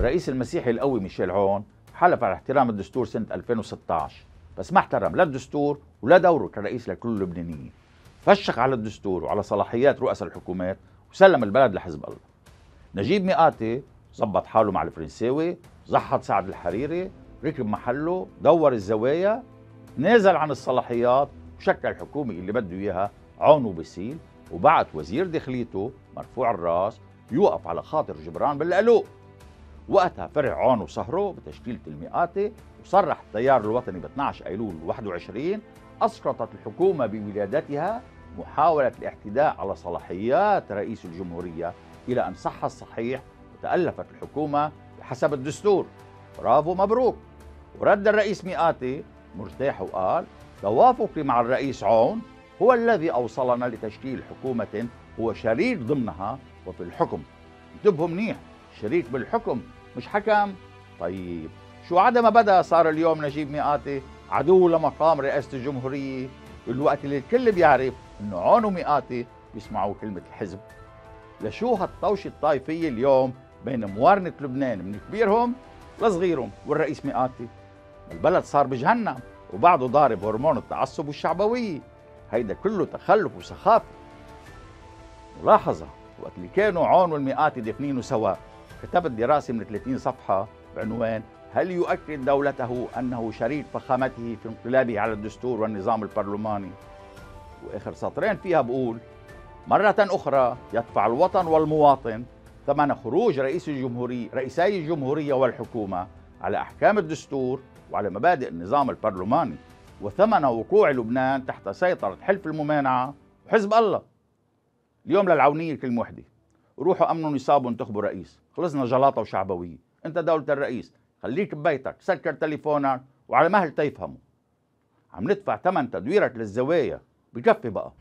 الرئيس المسيحي القوي ميشيل عون حلف على احترام الدستور سنة 2016 بس ما احترم لا الدستور ولا دوره كرئيس لكل اللبنانيين. فشخ على الدستور وعلى صلاحيات رؤساء الحكومات وسلم البلد لحزب الله. نجيب مئاتي زبط حاله مع الفرنساوي زحط سعد الحريري ركب محله دور الزوايا نازل عن الصلاحيات وشكل الحكومة اللي بده إياها عون وبسيل وبعت وزير داخليته مرفوع الراس يوقف على خاطر جبران بالقلوق وقتها فرع عون وصهره بتشكيلة المئاتي وصرح التيار الوطني ب 12 أيلول 21 أسقطت الحكومة بولادتها محاولة الاعتداء على صلاحيات رئيس الجمهورية إلى أن صح الصحيح وتألفت الحكومة بحسب الدستور. برافو مبروك. ورد الرئيس مئاتي مرتاح وقال توافقي مع الرئيس عون هو الذي أوصلنا لتشكيل حكومة هو شريك ضمنها وفي الحكم. انتبهوا منيح شريك بالحكم. مش حكم. طيب شو عدا ما بدا صار اليوم نجيب مئاتي؟ عدو لمقام رئاسة الجمهورية. بالوقت اللي الكل بيعرف إنه عون ومئاتي بيسمعوا كلمة الحزب. لشو هالطوشة الطائفية اليوم بين موارنة لبنان من كبيرهم لصغيرهم والرئيس مئاتي؟ البلد صار بجهنم وبعده ضارب هرمون التعصب والشعبوية هيدا كله تخلف وسخافة. ملاحظة وقت اللي كانوا عون والمئاتي دفنينه سوا كتبت دراسة من 30 صفحة بعنوان هل يؤكد دولته أنه شريك فخامته في انقلابه على الدستور والنظام البرلماني؟ وآخر سطرين فيها بقول مرة أخرى يدفع الوطن والمواطن ثمن خروج رئيس الجمهورية رئيسي الجمهورية والحكومة على أحكام الدستور وعلى مبادئ النظام البرلماني وثمن وقوع لبنان تحت سيطرة حلف الممانعة. وحزب الله اليوم للعونية كلمة وحدة روحوا أمنوا نصاب وانتخبوا رئيس. خلصنا جلاطة وشعبوية. أنت دولة الرئيس. خليك ببيتك. سكر تليفونك. وعلى مهل تيفهموا عم ندفع ثمن تدويرك للزوايا. بكفي بقى.